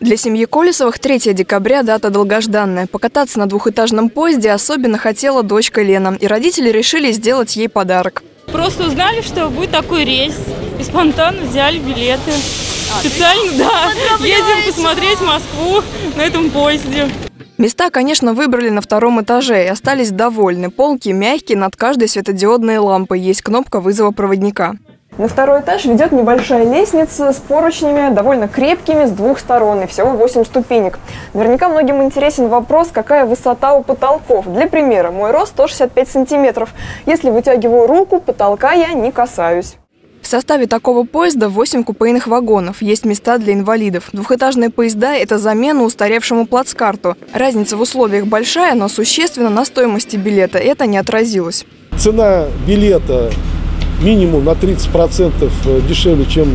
Для семьи Колесовых 3 декабря дата долгожданная. Покататься на двухэтажном поезде особенно хотела дочка Лена, и родители решили сделать ей подарок. Просто узнали, что будет такой рейс, и спонтанно взяли билеты. Специально, да, едем посмотреть Москву на этом поезде. Места, конечно, выбрали на втором этаже и остались довольны. Полки мягкие, над каждой светодиодной лампой есть кнопка вызова проводника. На второй этаж ведет небольшая лестница с поручнями, довольно крепкими, с двух сторон, и всего 8 ступенек. Наверняка многим интересен вопрос, какая высота у потолков. Для примера, мой рост 165 сантиметров. Если вытягиваю руку, потолка я не касаюсь. В составе такого поезда 8 купейных вагонов. Есть места для инвалидов. Двухэтажные поезда – это замена устаревшему плацкарту. Разница в условиях большая, но существенно на стоимости билета это не отразилось. Цена билета минимум на 30% дешевле, чем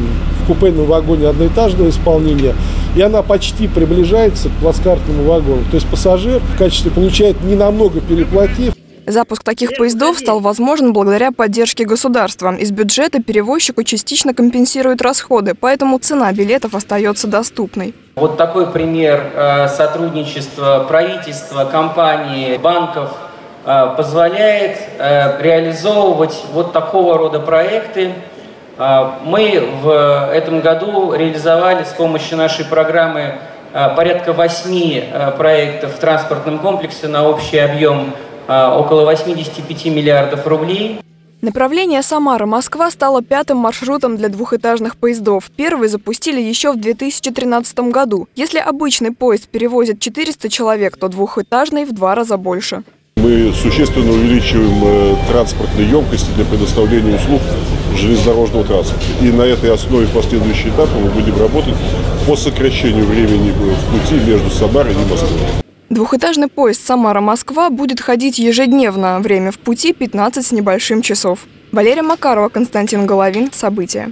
в купейном вагоне одноэтажного исполнения. И она почти приближается к плацкартному вагону. То есть пассажир в качестве получает не намного переплатив. Запуск таких поездов стал возможен благодаря поддержке государства. Из бюджета перевозчику частично компенсируют расходы, поэтому цена билетов остается доступной. Вот такой пример э, сотрудничества правительства, компаний, банков э, позволяет э, реализовывать вот такого рода проекты. Мы в этом году реализовали с помощью нашей программы порядка восьми проектов в транспортном комплексе на общий объем около 85 миллиардов рублей. Направление Самара-Москва стало пятым маршрутом для двухэтажных поездов. Первый запустили еще в 2013 году. Если обычный поезд перевозит 400 человек, то двухэтажный в два раза больше. Мы существенно увеличиваем э, транспортные емкости для предоставления услуг железнодорожного транспорта. И на этой основе в последующие этапы мы будем работать по сокращению времени в пути между Самарой и Москвой. Двухэтажный поезд «Самара-Москва» будет ходить ежедневно. Время в пути 15 с небольшим часов. Валерия Макарова, Константин Головин. События.